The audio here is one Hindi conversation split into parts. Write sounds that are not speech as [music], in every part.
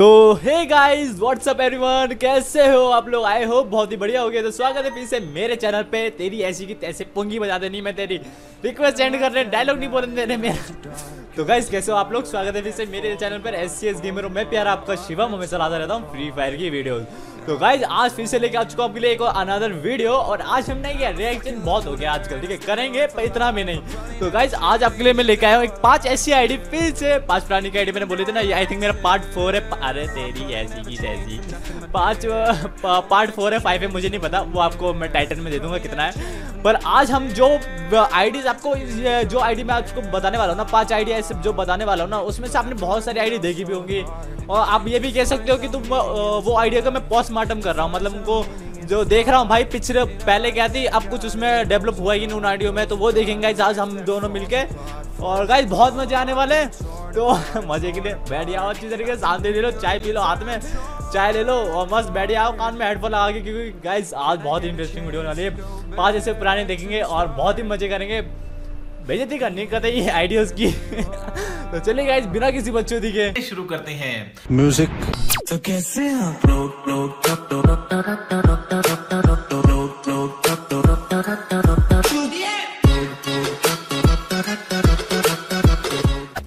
तो हे गाइस व्हाट्सअप एवरीवन कैसे हो आप लोग? आए हो बहुत ही बढ़िया हो गया। तो स्वागत है फिर से मेरे चैनल पे। तेरी ऐसी की तैसे पुंगी बजा देनी मैं तेरी रिक्वेस्ट सेंड कर रहे डायलॉग नहीं बोलने देने मेरा। तो गाइस कैसे हो आप लोग? स्वागत है फिर से मेरे चैनल पर। एस सी एस गेमर मैं, प्यार आपका शिवम। हमेशा लाता रहता हूँ। फ्री फायर की वीडियो तो गाइज़ आज फिर से लेके आ चुका आपके लिए एक अनदर वीडियो और आज हमने ये रिएक्शन बहुत हो गया आजकल, ठीक है? करेंगे पर इतना भी नहीं। तो गाइज़ आज आपके लिए मैं लेके आया हूँ एक पाँच ऐसी आईडी फिर से पाँच पुरानी की आईडी मैंने बोली थी ना आई थिंक मेरा पार्ट फोर है। अरे तेरी ऐसी की तैसी। पाँच पार्ट फोर है फाइव है, मुझे नहीं पता। वो आपको मैं टाइटन में दे दूँगा कितना है। पर आज हम जो आईडीज आपको जो आईडी मैं आपको बताने वाला हूँ ना, पाँच आईडी ऐसे जो बताने वाला हूँ ना, उसमें से आपने बहुत सारी आईडी देखी भी होंगी। और आप ये भी कह सकते हो कि तुम वो आइडिया का मैं पोस्टमार्टम कर रहा हूँ मतलब उनको जो देख रहा हूँ, भाई पिछले, पहले क्या थी, अब कुछ उसमें डेवलप हुआ ही नहीं उन आइडियो में तो वो देखेंगे आज हम दोनों मिलके। और गाइज़ बहुत मज़े आने वाले तो [laughs] मज़े के लिए बैठ जाओ अच्छी तरीके से शांति ले लो, चाय पी लो हाथ में, चाय ले लो, और मस्त बैठ जाओ, कान में हेडफोन लगा के, क्योंकि गाइज़ आज बहुत ही इंटरेस्टिंग वीडियो वाली है। पाँच ऐसे पुराने देखेंगे और बहुत ही मज़े करेंगे बेजती करनी कहते ये आइडियाज़ की तो चलिए गाइस बिना किसी बच्चों के शुरू करते हैं म्यूज़िक तो कैसे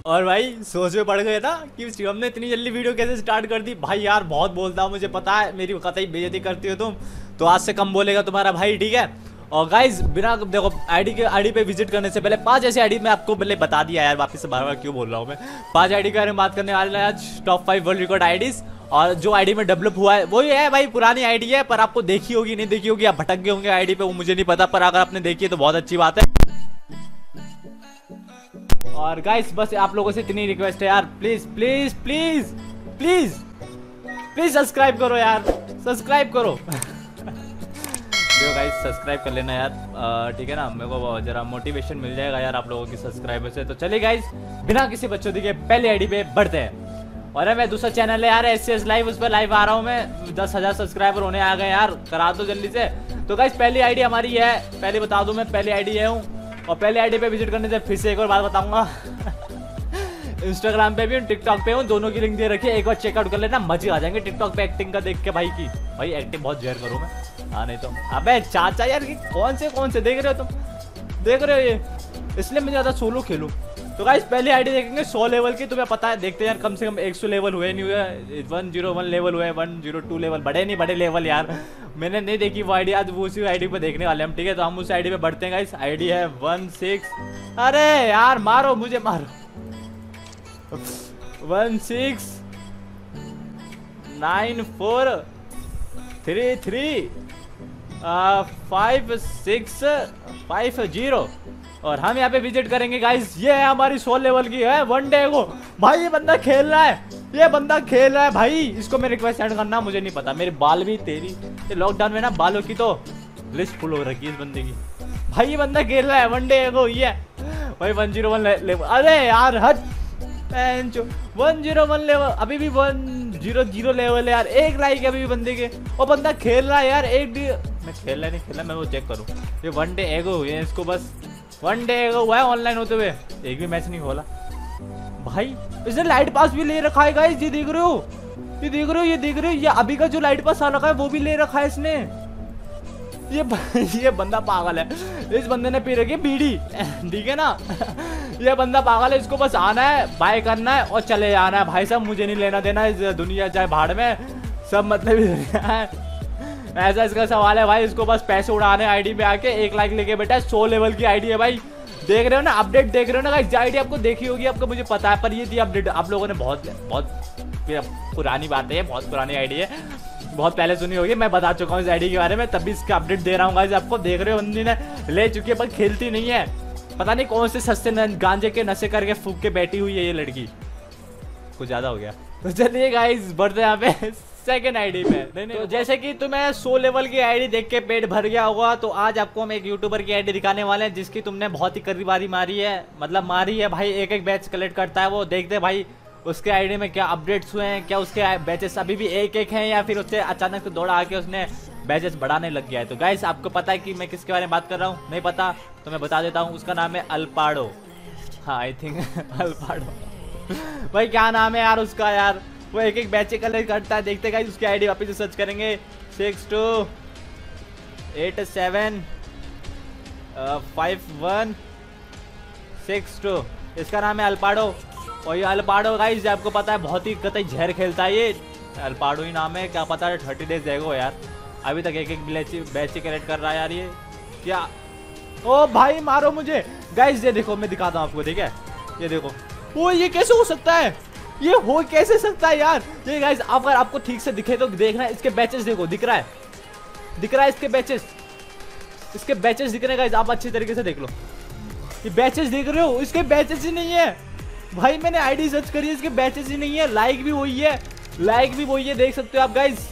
और भाई सोच में पड़ गया था कि शिवम ने इतनी जल्दी वीडियो कैसे स्टार्ट कर दी भाई यार बहुत बोलता हूँ मुझे पता है मेरी कतई बेजती करती हो तुम तो आज से कम बोलेगा तुम्हारा भाई ठीक है और गाइज़ बिना देखो आईडी के आईडी पे विज़िट करने से पहले पाँच ऐसी आईडी मैं आपको पहले बता दिया यार, वापस से बार बार क्यों बोल रहा हूँ मैं। पाँच आईडी के बारे में बात करने वाले हैं आज top five world record IDs और जो आईडी में डेवलप हुआ है वही है भाई, पुरानी आईडी है, पर आपको देखी होगी, नहीं देखी होगी आप भटक गए होंगे आईडी पे, वो मुझे नहीं पता, पर अगर आपने देखी है तो बहुत अच्छी बात है। और गाइस बस आप लोगों से इतनी रिक्वेस्ट है यार please please please please please subscribe करो यार सब्सक्राइब करो। वीडियो गाइस सब्सक्राइब कर लेना यार। ठीक है ना? मेरे को जरा मोटिवेशन मिल जाएगा यार आप लोगों की सब्सक्राइबर से। तो चलिए गाइस बिना किसी बच्चों दिखे पहले आईडी पे बढ़ते हैं। और मैं दूसरा चैनल है यार एस एस लाइव उस पर लाइव आ रहा हूँ मैं। दस हज़ार सब्सक्राइबर होने आ गए यार। करा दो जल्दी से। तो गाइस पहली आईडी हमारी है। पहले बता दूँ मैं, पहली आईडी है हूँ। और पहले आईडी पे विज़िट करने से फिर से एक और बात बताऊँगा। इंस्टाग्राम पे भी हूँ टिकटॉक पे हूँ, दोनों की लिंक दे रखी है, एक बार चेकआउट कर लेना, मज़े आ जाएँगे टिकटॉक पे एक्टिंग का देख के भाई की। भाई एक्टिंग बहुत जेयर करूँ मैं। हाँ नहीं तो। अबे चाचा यार कौन से कौन से? देख रहे हो तुम। देख रहे हो ये। इसलिए मैं ज़्यादा सोलो खेलूँ। तो गाइस पहले आईडी देखेंगे 100 लेवल की। तुम्हें पता है, देखते हैं यार, कम से कम 100 लेवल हुए नहीं हुए। वन ज़ीरो वन लेवल हुए वन ज़ीरो टू लेवल बड़े नहीं, बड़े लेवल यार। मैंने नहीं देखी वो आईडी आज वो उसी आईडी पे देखने वाले हम, ठीक है? तो हम उस आईडी पे बढ़ते हैं गाइस आईडी है वन सिक्स अरे यार, मारो, मुझे मारो। One six nine four three three five six five zero और हम यहाँ पे विज़िट करेंगे गाइस ये है हमारी सो लेवल की, है वन डे को भाई, ये बंदा खेल रहा है। ये बंदा खेल रहा है, भाई। इसको मैं रिक्वेस्ट सेंड करना, मुझे नहीं पता। मेरे बाल भी तेरी, ये लॉकडाउन में ना बालों की तो लिस्ट फुल हो रखी है इस बंदे की। भाई, ये बंदा खेल रहा है वन डे को ये। भाई वन ज़ीरो वन अरे यार हट वन ज़ीरो वन लेवल अभी भी वन ज़ीरो ज़ीरो लेवल है यार। एक लाइक अभी भी बंदे के। और बंदा खेल रहा है यार, एक मैं खेल रहा नहीं, खेल रहा, मैं वो चेक करूँ। ये वन डे एगो हुए हैं इसको बस। वन डे एगो हुआ है ऑनलाइन होते हुए। एक भी मैच नहीं खोला। भाई, इसने लाइट पास भी ले रखा है गाइस ये देख रहे हो? ये देख रहे हो, ये देख रहे हो? ये अभी का जो लाइट पास आ रखा है, वो भी ले रखा है इसने। ये [laughs] ये बंदा पागल है। इस बंदे ने पी रखी बीड़ी। [laughs] ठीक है ना? ये बंदा पागल है, इसको बस आना है बाय करना है और चले जाना है। भाई साहब, मुझे नहीं लेना देना इस दुनिया चाहे भाड़ में। सब मतलब ऐसा इसका सवाल है भाई, इसको बस पैसे उड़ाने आईडी पे आके, एक लाख लेके बैठा है सो लेवल की आईडी है भाई। देख रहे हो ना अपडेट देख रहे हो ना जो आईडी आपको देखी होगी, आपको मुझे पता है, पर ये थी अपडेट आप लोगों ने बहुत बहुत पुरानी बात है, बहुत पुरानी आईडी है। बहुत पहले सुनी होगी, मैं बता चुका हूँ इस आईडी के बारे में तभी इसका अपडेट दे रहा हूँ आपको देख रहे हो बंदी ने ले चुकी है, पर खेलती नहीं है। पता नहीं कौन से सस्ते गांजे के नशे करके फूक के बैठी हुई है ये लड़की। कुछ ज़्यादा हो गया। तो चलिए गाइस बढ़ते यहाँ पे। सेकेंड आईडी पे। नहीं नहीं तो जैसे कि तुम्हें सो लेवल की आईडी देख के पेट भर गया होगा तो आज आपको हम एक यूट्यूबर की आईडी दिखाने वाले हैं जिसकी तुमने बहुत ही करीबारी मारी है। मतलब मारी है भाई एक एक बैच कलेक्ट करता है वो। देखते भाई उसके आईडी में क्या अपडेट्स हुए हैं क्या उसके बैचेस अभी भी एक एक हैं या फिर उससे अचानक से दौड़ा आके उसने बैचेस बढ़ाने लग गया है। तो गाइस आपको पता है कि मैं किसके बारे में बात कर रहा हूँ? नहीं पता तो मैं बता देता हूँ, उसका नाम है अल्पाडो। हाँ आई थिंक [laughs] अल्पाडो। भाई, क्या नाम है यार उसका यार? वो एक एक बैच कलेक्ट करता है, देखते गाइस उसकी आईडी वापस सर्च करेंगे। Six two eight seven five one six two इसका नाम है अल्पाडो। और ये अल्पाडो गाइस आपको पता है, बहुत ही कतई जहर खेलता है ये। अल्पाडो ही नाम है, क्या पता है थर्टी डेज़ जाएगा यार। अभी तक एक एक बैच कलेक्ट कर रहा है यार ये। क्या? ओ भाई, मारो मुझे। गाइस ये देखो, मैं दिखाता हूँ आपको, ठीक है? ये देखो। ओ, ये कैसे हो सकता है? ये हो कैसे सकता है यार? ये गाइस अगर आपको ठीक से दिखे तो देखना, इसके बैचेस देखो, दिख रहा है। दिख रहा है इसके बैचेस इसके बैचेस दिख रहे हैं आप अच्छी तरीके से देख लो। ये बैचेस देख रहे हो? इसके बैचेस ही नहीं है। भाई, मैंने आईडी सर्च करी है, इसके बैचेस ही नहीं है। लाइक भी वही है। लाइक भी वही है, देख सकते हो आप गाइस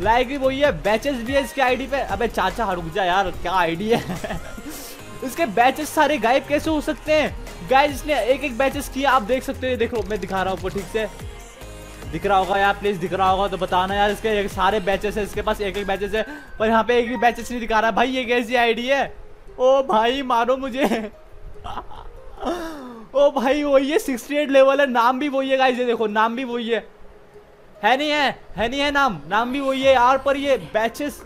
लाइक भी वही है बैचेस भी है इसके आईडी पे। अबे चाचा, रुक जा यार, क्या आईडी है? इसके बैचेस सारे गायब कैसे हो सकते हैं? गाइस इसने एक एक बैचेस किया, आप देख सकते हो देखो, मैं दिखा रहा हूँ ठीक से। दिख रहा होगा यार प्लीज़ दिख रहा होगा तो बताना यार, इसके सारे बैचेस है, इसके पास एक एक बैचेस है, पर यहाँ पे एक भी बैचेस नहीं दिखा रहा। भाई, ये कैसी आईडी है? ओ भाई, मारो मुझे। [laughs] ओ भाई, वही है सिक्सटी एट लेवल है, नाम भी वही है गाइस ये देखो, नाम भी वही है। है नहीं है है नहीं है नाम। नाम भी वही है यार, पर ये बैचेस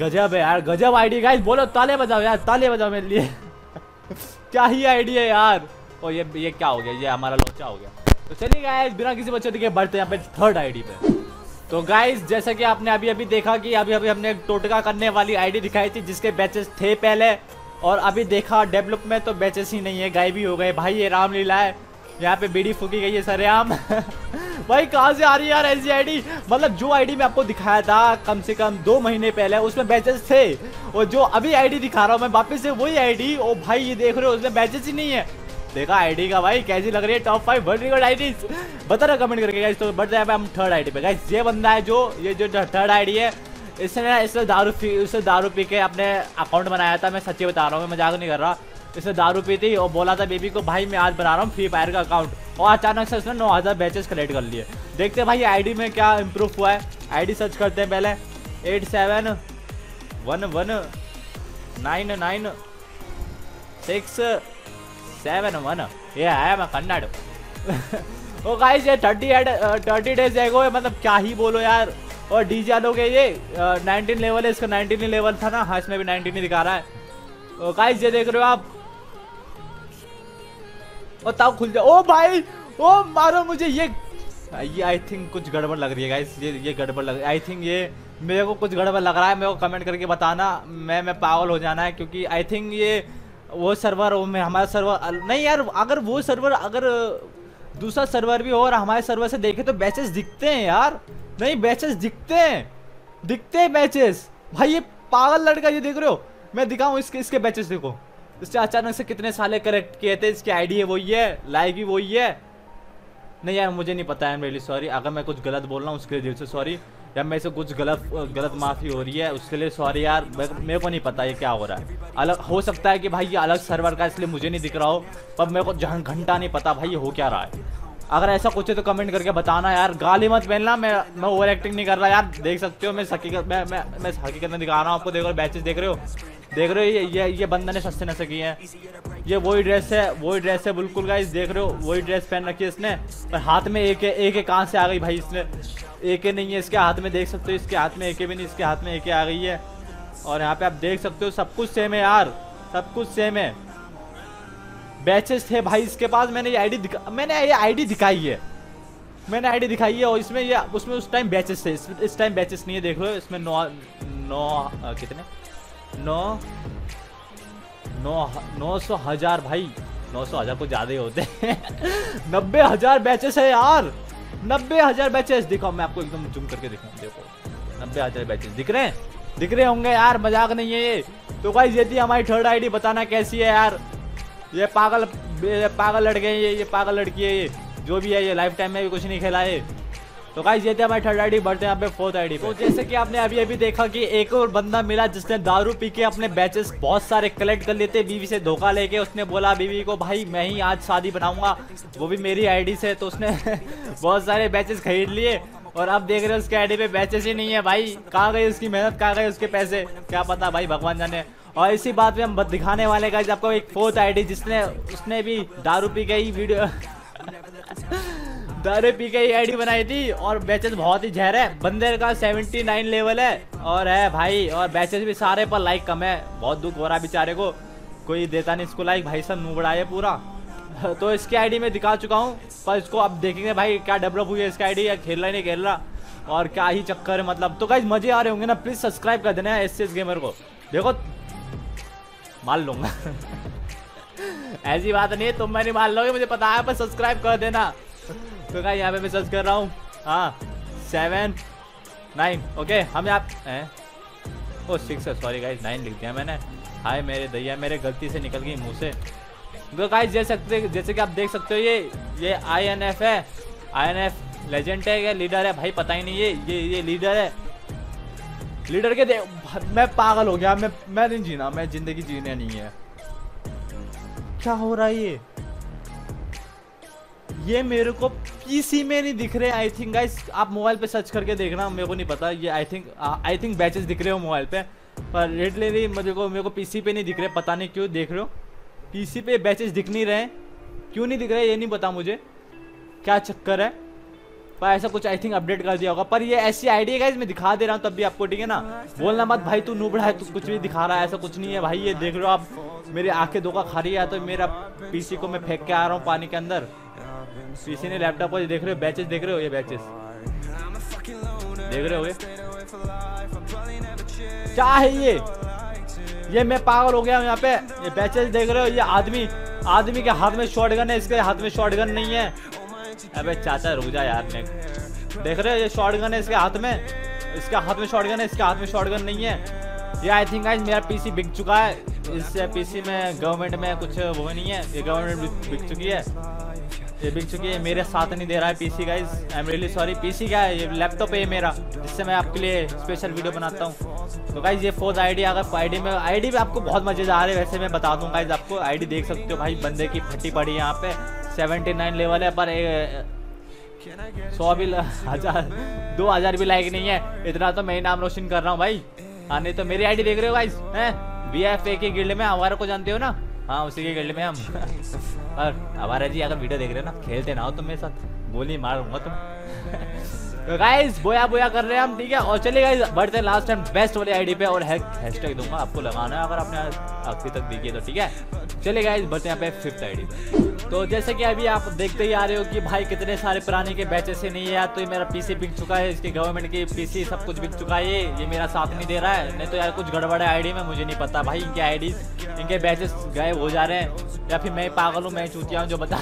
गजब है यार, गजब आईडी गाइस बोलो, ताले बजाओ यार, ताले बजाओ मेरे लिए। [laughs] क्या ही आईडी है यार। ओ, ये ये क्या हो गया? ये हमारा लोचा हो गया। तो चलिए गाइस बिना किसी बच्चे के बढ़ते यहाँ पे थर्ड आईडी पे। तो गाइस जैसा कि आपने अभी अभी देखा कि अभी अभी हमने टोटका करने वाली आईडी दिखाई थी, जिसके बैचेस थे पहले, और अभी देखा डेवलप में तो बैचेस ही नहीं है, गायब ही हो गए। भाई, ये रामलीला है। यहाँ पे बीड़ी फूकी गई है, सरेआम। [laughs] भाई, कहाँ से आ रही है यार ऐसी आईडी मतलब जो आईडी मैं आपको दिखाया था कम से कम दो महीने पहले, उसमें बैचेस थे। और जो अभी आईडी दिखा रहा हूँ मैं, वापस से वही आईडी ओ भाई, ये देख रहे हो, उसमें बैचेस ही नहीं है। देखा आईडी का भाई, कैसी लग रही है? Top five world record ID बता रहा कमेंट करके तो बढ़ जाए हम थर्ड आईडी पे। गाइस ये बंदा है जो, ये जो थर्ड आईडी है, इसने इसने दारू पी, उसने दारू पी के अपने अकाउंट बनाया था। मैं सच्ची बता रहा हूँ, मैं मज़ाक नहीं कर रहा। इसने दारू पी थी और बोला था, बेबी को भाई मैं आज बना रहा हूँ फ्री फायर का अकाउंट और अचानक से उसने नौ हज़ार बैचेस कलेक्ट कर लिए। देखते हैं भाई आईडी में क्या इम्प्रूव हुआ है। आईडी सर्च करते हैं पहले। Eight seven one one nine nine six seven one. ये है मैं कन्नड़। [laughs] ओ गाइस ये thirty add thirty days ago है मतलब क्या ही बोलो यार। और डीजे आलोग है ये नाइनटीन लेवल है, इसका नाइनटीन लेवल था ना। हाँ इसमें भी नाइनटीन ही दिखा रहा है। गाइस ये देख रहे हो आप? और ताव खुल जाओ ओ भाई, ओ मारो मुझे ये। ये आई थिंक कुछ गड़बड़ लग रही है गाइस ये ये गड़बड़ लग रही है। आई थिंक ये मेरे को कुछ गड़बड़ लग रहा है। मेरे को कमेंट करके बताना। मैं मैं पागल हो जाना है क्योंकि आई थिंक ये वो सर्वर वो में, हमारा सर्वर नहीं यार, अगर वो सर्वर अगर दूसरा सर्वर भी हो और हमारे सर्वर से देखे तो बैचेस दिखते हैं यार। नहीं बैचेस दिखते हैं। दिखते हैं बैचेस भाई, ये पागल लड़का, ये देख रहे हो? मैं दिखाऊँ इसके इसके बैचेस देखो। इससे अचानक से कितने साले करेक्ट किए थे? इसकी आईडी है, वही है, लाइक भी वही है। नहीं यार, मुझे नहीं पता है रियली सॉरी अगर मैं कुछ गलत बोल रहा हूँ, उसके लिए दिल से सॉरी या मेरे से कुछ गलत गलत माफ़ी हो रही है, उसके लिए सॉरी यार। मेरे को नहीं पता ये क्या हो रहा है। अलग, हो सकता है कि भाई ये अलग सर्वर का इसलिए मुझे नहीं दिख रहा हो, पर मेरे को जहाँ घंटा नहीं पता भाई हो क्या रहा है। अगर ऐसा कुछ है तो कमेंट करके बताना यार। गाली मत पहनना मैं मैं ओवर एक्टिंग नहीं कर रहा यार। देख सकते हो, मैं हकीकत, मैं मैं मैं हकीकत में दिखा रहा हूँ। आपको देख बैचेस देख रहे हो। देख रहे हो ये ये ये बंदा ने सस्ते नशे किए हैं। ये वही ड्रेस है, वही ड्रेस है, बिल्कुल गाइस देख रहे हो, वही ड्रेस पहन रखी है इसने। पर हाथ में एक एक कहाँ से आ गई भाई इसने। एक नहीं है इसके हाथ में, देख सकते हो, इसके हाथ में एक भी नहीं, इसके हाथ में एक आ गई है। और यहाँ पे आप देख सकते हो, सब कुछ सेम है यार, सब कुछ सेम है। बैचेस थे भाई इसके पास, मैंने ये आईडी दिखा, मैंने ये आईडी दिखाई है। मैंने आईडी दिखाई है और इसमें ये, उसमें उस टाइम बैचेस थे, इस टाइम बैचेस नहीं है, देख लो इसमें नौ नौ कितने? नौ नौ सौ हज़ार भाई, नौ सौ हज़ार को ज़्यादा ही होते [laughs] नब्बे हज़ार बैचेस है यार। नब्बे हज़ार बैचेस दिखाओ, मैं आपको एकदम जूम करके दिखाऊँ। देखो, नब्बे हज़ार बैचेस दिख रहे हैं? दिख रहे होंगे यार, मज़ाक नहीं है ये। तो भाई ये थी हमारी थर्ड आईडी बताना कैसी है यार। ये पागल ये पागल लड़के ये ये पागल लड़की है ये। जो भी है, ये लाइफ टाइम में भी कुछ नहीं खेला है। तो गाइस ये थे हमारे थर्ड आईडी बढ़ते हैं यहाँ पे फोर्थ आईडी तो जैसे कि आपने अभी अभी देखा कि एक और बंदा मिला जिसने दारू पी के अपने बैचेस बहुत सारे कलेक्ट कर लेते, बीवी से धोखा लेके उसने बोला, बीवी को भाई, मैं ही आज शादी बनाऊँगा, वो भी मेरी आईडी से। तो उसने [laughs] बहुत सारे बैचेस खरीद लिए और अब देख रहे हो उसके आईडी पे बैचेस ही नहीं है। भाई, कहाँ गई उसकी मेहनत, कहाँ गई उसके पैसे? क्या पता भाई, भगवान जाने। और इसी बात में हम दिखाने वाले का आपको एक फोर्थ आईडी जिसने उसने भी दारू पी गई वीडियो दारू पी के आईडी बनाई थी और बैचेस बहुत ही जहर है। बंदे का 79 लेवल है और है भाई, और बैचेस भी सारे पर लाइक कम है। बहुत दुख हो रहा है बेचारे को। कोई देता नहीं इसको लाइक भाई सब नूबड़ा है पूरा। [laughs] तो इसकी आईडी में दिखा चुका हूँ, पर इसको अब देखेंगे भाई क्या डेवलप हुई है इसकी आईडी या खेल रहा नहीं खेल रहा। और क्या ही चक्कर है मतलब। तो गाइज़ मज़े आ रहे होंगे ना प्लीज़ सब्सक्राइब कर देना एस एस गेमर को। देखो, मान लूँगा। [laughs] ऐसी बात नहीं है, तुम मैं नहीं मार लोगे, मुझे पता है, पर सब्सक्राइब कर देना। तो गाइस यहाँ पे मैं सर्च कर रहा हूँ। हाँ सेवन नाइन ओके हम यहाँ ओ सिक्स है सॉरी गाइस नाइन लिख दिया मैंने। हाय मेरे दैया, मेरे गलती से निकल गई मुँह से। तो गाइस जैसे जैसे कि आप देख सकते हो, ये ये आई एन एफ़ है। आई एन एफ़ लेजेंड है, या लीडर है। भाई, पता ही नहीं, ये ये ये लीडर है। लीडर के दे, मैं पागल हो गया, मैं मैं नहीं जीना, मैं ज़िंदगी जीने नहीं है। क्या हो रहा है ये? ये मेरे को पीसी में नहीं दिख रहे आई थिंक गाइस आप मोबाइल पे सर्च करके देखना, मेरे को नहीं पता। ये I think I think batches दिख रहे हो मोबाइल पे, पर रेड ले रही मेरे को मेरे को पीसी पे नहीं दिख रहे, पता नहीं क्यों देख रहे हो। पीसी पे बैचेस दिख नहीं रहे क्यों नहीं दिख रहे, ये नहीं पता मुझे। क्या चक्कर है? पर ऐसा कुछ आई थिंक अपडेट कर दिया होगा। पर ये ऐसी आइडिया गाइज़ मैं दिखा दे रहा हूँ तब भी आपको, ठीक है ना? बोलना मत, भाई तू नूबड़ा है, तू कुछ भी दिखा रहा है, ऐसा कुछ नहीं है। भाई ये देख रहे हो आप, मेरी आँखें धोखा खा रही है तो मेरा पीसी को मैं फेंक के आ रहा हूँ पानी के अंदर। पीसी ने लैपटॉप को देख रहे हो बैचेस देख रहे हो ये बैचेस देख रहे हो ये क्या है ये? ये मैं पागल हो गया हूँ यहाँ पे। ये बैचेस देख रहे हो, ये आदमी आदमी के हाथ में शॉर्ट गन है, इसके हाथ में शॉर्ट गन नहीं है। अबे चाचा रुक जा यार ने देख रहे हो ये शॉर्ट गन है इसके हाथ में? इसके हाथ में शॉर्ट गन है, इसके हाथ में शॉर्ट गन नहीं है। ये आई थिंक गाइस मेरा पीसी बिक चुका है। इस पीसी में गवर्नमेंट में कुछ वो नहीं है, ये गवर्नमेंट बिक चुकी है। ये बिक चुकी है, मेरे साथ नहीं दे रहा है PC guys I am really sorry PC क्या है? ये लैपटॉप है मेरा. जिससे मैं आपके लिए स्पेशल वीडियो बनाता हूँ. तो गाइज़ ये फोर्थ आईडी अगर आईडी में आईडी भी आपको बहुत मज़े आ रहे हैं, वैसे मैं बता दूँ गाइज़ आपको आईडी देख सकते हो भाई, बंदे की फटी पड़ी यहाँ पे. सेवेंटी नाइन लेवल है, पर सौ भी हज़ार, दो हज़ार भी लाइक नहीं है. इतना तो मैं ही नाम रोशन कर रहा हूँ भाई. हाँ नहीं तो मेरी आईडी देख रहे हो गाइस हैं? बी एफ़ ए के गिल्ड में, हमारे को जानते हो ना? हाँ उसी के गिल्ड में हम। और हमारा जी अगर वीडियो देख रहे हो ना, खेलते ना हो तुम मेरे साथ गोली मारूँगा तुम। गाइस बोया बोया कर रहे हैं हम, ठीक है? और चलिए गाइस बढ़ते लास्ट टाइम बेस्ट वाली आईडी पे और हैशटैग दूँगा, आपको लगाना है अगर आपने अभी तक देखिए तो ठीक है? चलिए गाइस बढ़ते हैं यहाँ पे फिफ्थ आईडी पे। तो जैसे कि अभी आप देखते ही आ रहे हो कि भाई कितने सारे पुराने के बैचेस से नहीं है तो ये मेरा पीसी बिक चुका है, इसके गवर्नमेंट की पीसी सब कुछ बिक चुका है, ये मेरा साथ नहीं दे रहा है। नहीं तो यार, कुछ गड़बड़ है आईडी में मुझे नहीं पता। भाई इनके आईडी इनके बैचेस गायब हो जा रहे हैं। या फिर मैं पागल हूँ, मैं चूतिया हूँ जो बता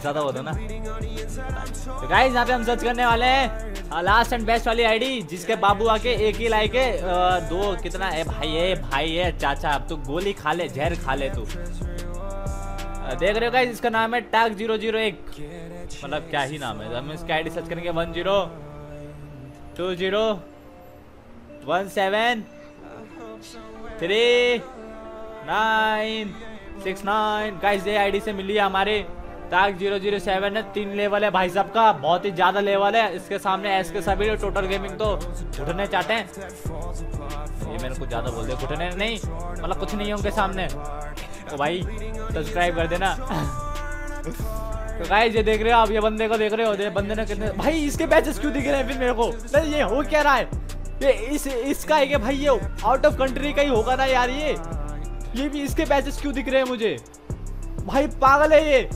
ज़्यादा होता ना। तो गाइस यहाँ पे हम सर्च करने वाले हैं लास्ट एंड बेस्ट वाली आईडी जिसके बाबू आके एक ही लाइक है दो कितना है? भाई है भाई है चाचा, अब तू गोली खा ले, जहर खा ले तू। देख रहे हो गाइस इसका नाम है टैग ज़ीरो ज़ीरो एक। मतलब क्या ही नाम है? हम इसका आईडी सर्च करेंगे one zero two zero one seven three nine six nine guys ये आईडी से मिली है हमारे। ताक ज़ीरो ज़ीरो सेवन है। तीन लेवल है भाई साहब का। बहुत ही ज़्यादा लेवल है। इसके सामने एस के सभी टोटल गेमिंग तो उठने चाहते हैं। ये मैंने कुछ ज़्यादा बोल दिया उठने नहीं मतलब कुछ नहीं है उनके सामने। तो भाई सब्सक्राइब कर देना। तो गाइस ये देख रहे हो आप? ये बंदे को देख रहे हो? ये बंदे ने कितने भाई, इसके बैचेस क्यों दिख रहे हैं फिर मेरे को? नहीं, ये हो क्या रहा है? ये इस इसका है क्या भाई, ये आउट ऑफ़ कंट्री का ही होगा ना यार ये। ये भी इसके बैचेस क्यों दिख रहे हैं मुझे? भाई, पागल है ये।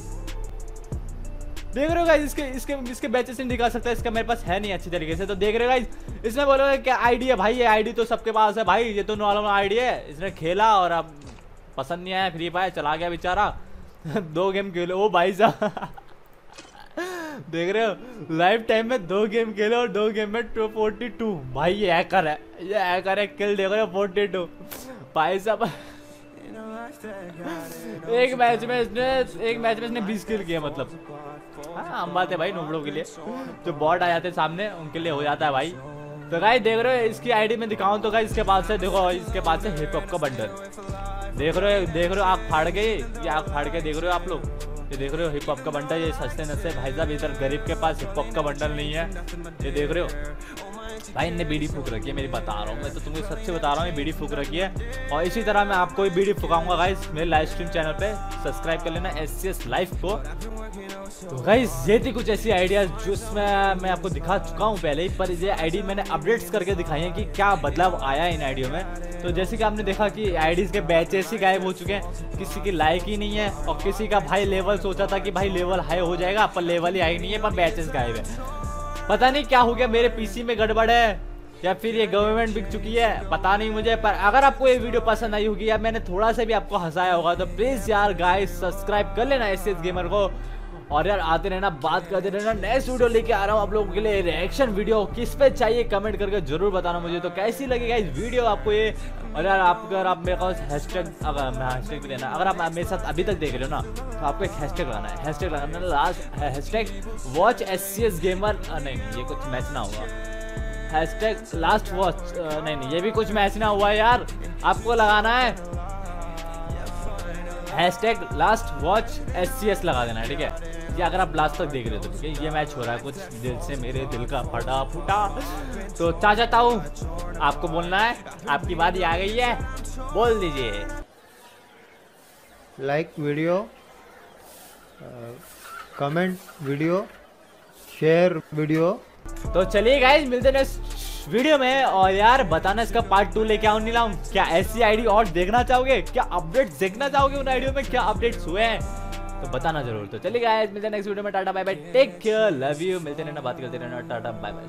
देख रहे हो गाइस इसके इसके इसके बैचेस नहीं दिखा सकता, इसका मेरे पास है नहीं अच्छी तरीके से। तो देख रहे हो गाइस इसने बोला क्या आईडी है भाई? ये आईडी तो सबके पास है भाई, ये तो नॉर्मल आईडी है। इसने खेला और अब पसंद नहीं आया फ्री फायर चला गया बेचारा। [laughs] दो गेम खेलो, ओ भाई साहब। [laughs] देख रहे हो लाइफ टाइम में दो गेम खेले और दो गेम में टू फोर्टी टू भाई, ये हैकर है, ये हैकर है किल देख रहे हो फोर्टी टू भाई साहब। एक मैच में इसने एक मैच में इसने बीस किल किया मतलब। हाँ हम बात है भाई नोबड़ों के लिए। जो बॉट आ जाते हैं सामने, उनके लिए हो जाता है भाई। तो गाई देख रहे हो, इसकी आईडी में दिखाऊँ तो गाई इसके पास से देखो, इसके पास से हिप हॉप का बंडल देख रहे हो, देख रहे हो आग फाड़ गए ये आग फाड़ के देख रहे हो आप लोग? ये देख रहे हो हिप हॉप का बंडल ये सस्ते नस्ते भाई साहब, इधर गरीब के पास हिप हॉप का बंडल नहीं है। ये देख रहे हो भाई, इनने बीड़ी फूक रखी है, मेरी बता रहा हूँ। मैं तो तुमको सबसे बता रहा हूँ बीड़ी फूक रखी है। और इसी तरह मैं आपको भी बीड़ी फुकाऊँगा गाइस मेरे लाइव स्ट्रीम चैनल पे। सब्सक्राइब कर लेना एस सी एस लाइफ को। तो गाइस ये थी कुछ ऐसी आइडियाज़ जिसमें मैं आपको दिखा चुका हूँ पहले ही, पर ये आईडी मैंने अपडेट्स करके दिखाई है कि क्या बदलाव आया इन आईडियो में। तो जैसे कि आपने देखा कि आईडीज के बैचेस ही गायब हो चुके हैं। किसी की लाइक ही नहीं है, और किसी का भाई लेवल सोचा था कि भाई लेवल हाई हो जाएगा, पर लेवल ही हाई नहीं है, पर बैचेस गायब है। पता नहीं क्या हो गया, मेरे पीसी में गड़बड़ है, या फिर ये गवर्नमेंट बिक चुकी है, पता नहीं मुझे, पर अगर आपको ये वीडियो पसंद आई होगी, या मैंने थोड़ा सा भी आपको हंसाया होगा तो प्लीज़ यार गाइस सब्सक्राइब कर लेना एस गेमर को। और यार आते रहना, बात करते रहना। नेक्स्ट वीडियो लेके आ रहा हूँ आप लोगों के लिए रिएक्शन वीडियो किस पे चाहिए कमेंट करके ज़रूर बताना मुझे। तो कैसी लगेगा इस वीडियो आपको ये? और यार आप अगर आप मेरे पास हैशटैग अगर हैशटैग भी देना अगर आप मेरे साथ अभी तक देख रहे हो ना तो आपको एक हैशटैग लगाना है। हैशटैग लगाना है last hashtag watch S C S gamer नहीं, ये कुछ मैच ना हुआ। हैशटैग लास्ट वॉच नहीं नहीं, ये भी कुछ मैच ना हुआ यार। आपको लगाना है। Hashtag last watch S C S लगा देना ठीक है? ये अगर आप लास्ट तक देख रहे हो तो ठीक है ये मैच हो रहा है कुछ दिल से मेरे दिल का फटा फूटा। तो चाह चाहता हूँ आपको बोलना है आपकी बात ही आ गई है बोल दीजिए। Like video comment video share video तो चलिए गाइज़ मिलते हैं वीडियो में, और यार, बताना इसका पार्ट टू लेके आऊ नीला क्या ऐसी आईडी और देखना चाहोगे? क्या अपडेट देखना चाहोगे उन आईडियो में? क्या अपडेट्स हुए हैं? तो बताना ज़रूर। तो चलिए गाइस मिलते हैं नेक्स्ट वीडियो में। Tata bye bye take care love you मिलते रहना, बात करते रहना। Tata bye bye